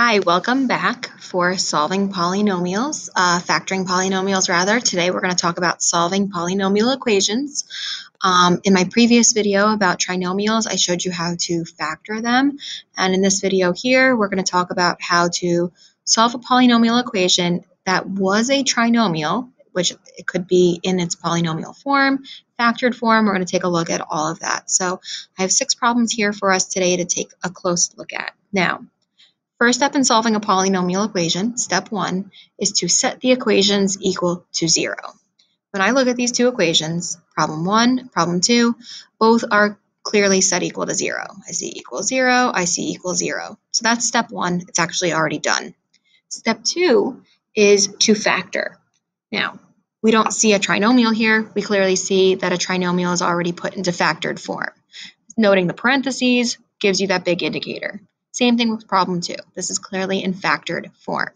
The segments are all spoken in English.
Hi, welcome back for solving polynomials, uh, factoring polynomials rather. Today we're going to talk about solving polynomial equations. Um, in my previous video about trinomials, I showed you how to factor them. And in this video here, we're going to talk about how to solve a polynomial equation that was a trinomial, which it could be in its polynomial form, factored form. We're going to take a look at all of that. So I have six problems here for us today to take a close look at. Now, First step in solving a polynomial equation, step one, is to set the equations equal to zero. When I look at these two equations, problem one, problem two, both are clearly set equal to zero. I see equal zero, I see equal zero. So that's step one, it's actually already done. Step two is to factor. Now, we don't see a trinomial here. We clearly see that a trinomial is already put into factored form. Noting the parentheses gives you that big indicator. Same thing with problem two. This is clearly in factored form.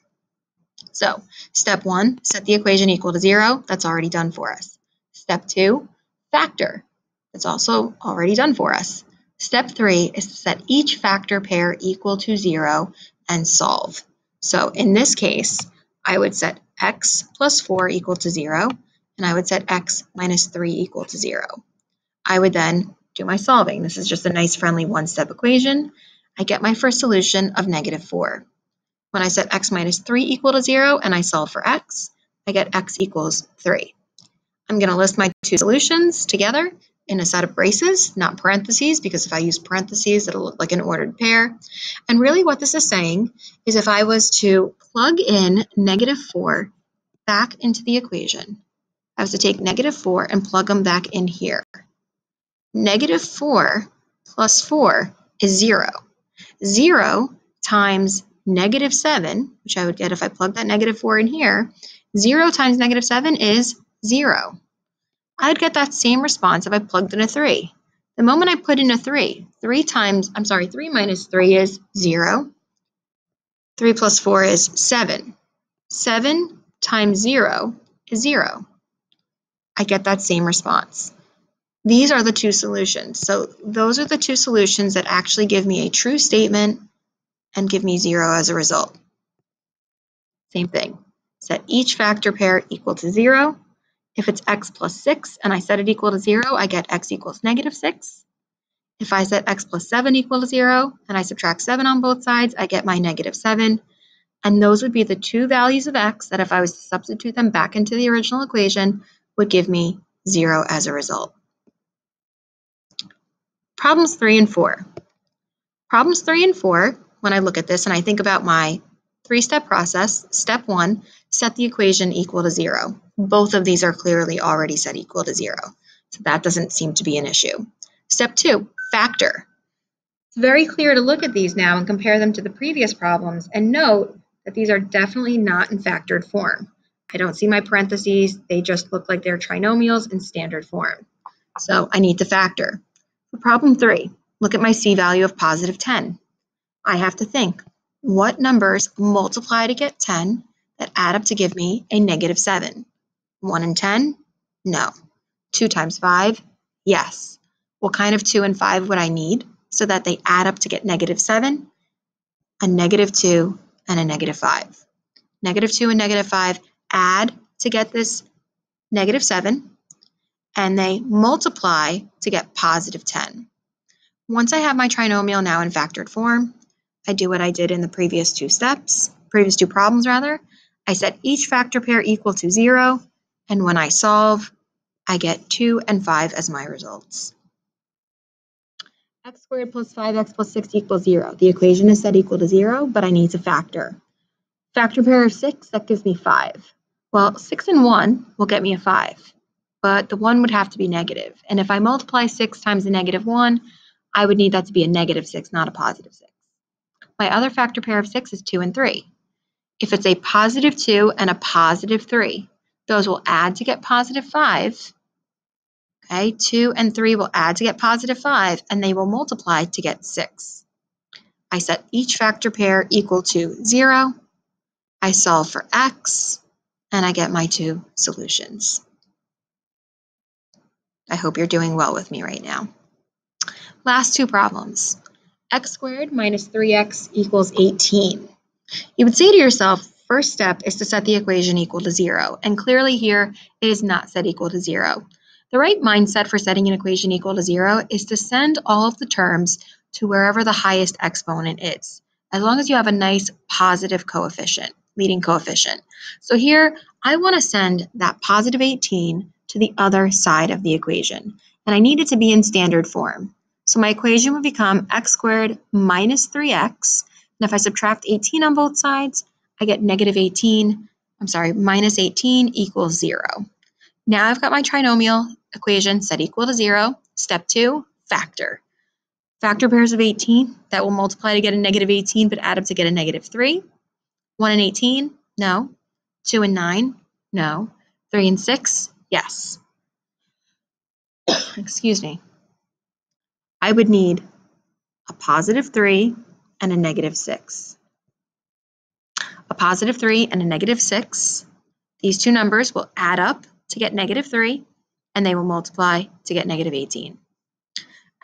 So step one, set the equation equal to zero. That's already done for us. Step two, factor. That's also already done for us. Step three is to set each factor pair equal to zero and solve. So in this case, I would set x plus 4 equal to 0, and I would set x minus 3 equal to 0. I would then do my solving. This is just a nice friendly one-step equation. I get my first solution of negative 4. When I set x minus 3 equal to 0 and I solve for x, I get x equals 3. I'm going to list my two solutions together in a set of braces, not parentheses, because if I use parentheses, it'll look like an ordered pair. And really what this is saying is if I was to plug in negative 4 back into the equation, I was to take negative 4 and plug them back in here. Negative 4 plus 4 is 0. 0 times negative 7, which I would get if I plug that negative 4 in here, 0 times negative 7 is 0. I'd get that same response if I plugged in a 3. The moment I put in a 3, 3 times, I'm sorry, 3 minus 3 is 0. 3 plus 4 is 7. 7 times 0 is 0. I get that same response. These are the two solutions. So those are the two solutions that actually give me a true statement and give me zero as a result. Same thing. Set each factor pair equal to zero. If it's x plus 6 and I set it equal to 0, I get x equals negative 6. If I set x plus 7 equal to 0 and I subtract 7 on both sides, I get my negative 7. And those would be the two values of x that if I was to substitute them back into the original equation would give me 0 as a result. Problems three and four. Problems three and four, when I look at this and I think about my three-step process, step one, set the equation equal to zero. Both of these are clearly already set equal to zero, so that doesn't seem to be an issue. Step two, factor. It's very clear to look at these now and compare them to the previous problems and note that these are definitely not in factored form. I don't see my parentheses, they just look like they're trinomials in standard form. So I need to factor. For problem three, look at my c-value of positive 10. I have to think, what numbers multiply to get 10 that add up to give me a negative 7? 1 and 10? No. 2 times 5? Yes. What kind of 2 and 5 would I need so that they add up to get negative 7? A negative 2 and a negative 5. Negative 2 and negative 5 add to get this negative 7 and they multiply to get positive 10. Once I have my trinomial now in factored form, I do what I did in the previous two steps, previous two problems rather. I set each factor pair equal to 0, and when I solve, I get 2 and 5 as my results. x squared plus 5x plus 6 equals 0. The equation is set equal to 0, but I need to factor. Factor pair of 6, that gives me 5. Well, 6 and 1 will get me a 5 but the 1 would have to be negative. And if I multiply 6 times the negative 1, I would need that to be a negative 6, not a positive 6. My other factor pair of 6 is 2 and 3. If it's a positive 2 and a positive 3, those will add to get positive 5. Okay, 2 and 3 will add to get positive 5, and they will multiply to get 6. I set each factor pair equal to 0. I solve for x, and I get my two solutions. I hope you're doing well with me right now. Last two problems. x squared minus 3x equals 18. You would say to yourself, first step is to set the equation equal to zero. And clearly here, it is not set equal to zero. The right mindset for setting an equation equal to zero is to send all of the terms to wherever the highest exponent is, as long as you have a nice positive coefficient, leading coefficient. So here, I want to send that positive 18 to the other side of the equation, and I need it to be in standard form. So my equation would become x squared minus 3x, and if I subtract 18 on both sides, I get negative 18, I'm sorry, minus 18 equals 0. Now I've got my trinomial equation set equal to 0. Step 2, factor. Factor pairs of 18, that will multiply to get a negative 18 but add up to get a negative 3. 1 and 18, no. 2 and 9, no. 3 and 6, yes. Excuse me. I would need a positive 3 and a negative 6. A positive 3 and a negative 6. These two numbers will add up to get negative 3, and they will multiply to get negative 18.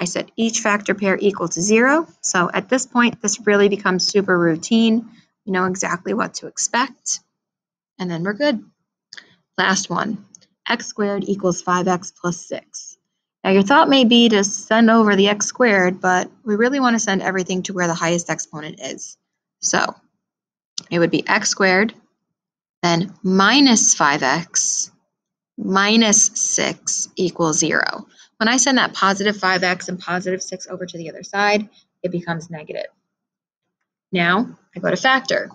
I set each factor pair equal to 0, so at this point, this really becomes super routine. We know exactly what to expect, and then we're good. Last one, x squared equals 5x plus 6. Now your thought may be to send over the x squared, but we really want to send everything to where the highest exponent is. So it would be x squared, then minus 5x minus 6 equals 0. When I send that positive 5x and positive 6 over to the other side, it becomes negative. Now I go to factor.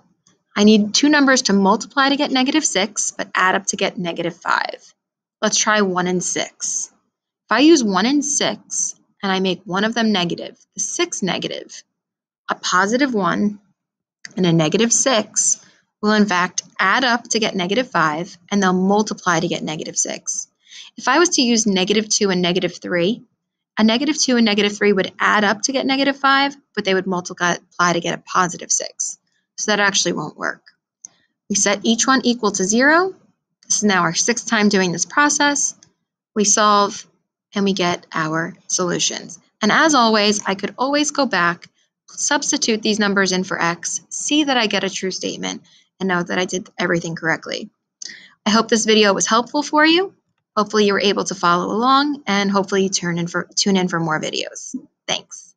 I need two numbers to multiply to get negative 6, but add up to get negative 5. Let's try 1 and 6. If I use 1 and 6 and I make one of them negative, the 6 negative, a positive 1 and a negative 6 will in fact add up to get negative 5 and they'll multiply to get negative 6. If I was to use negative 2 and negative 3, a negative 2 and negative 3 would add up to get negative 5, but they would multiply to get a positive 6. So that actually won't work. We set each one equal to 0. This is now our sixth time doing this process. We solve and we get our solutions. And as always, I could always go back, substitute these numbers in for x, see that I get a true statement, and know that I did everything correctly. I hope this video was helpful for you. Hopefully you were able to follow along, and hopefully you turn in for, tune in for more videos. Thanks.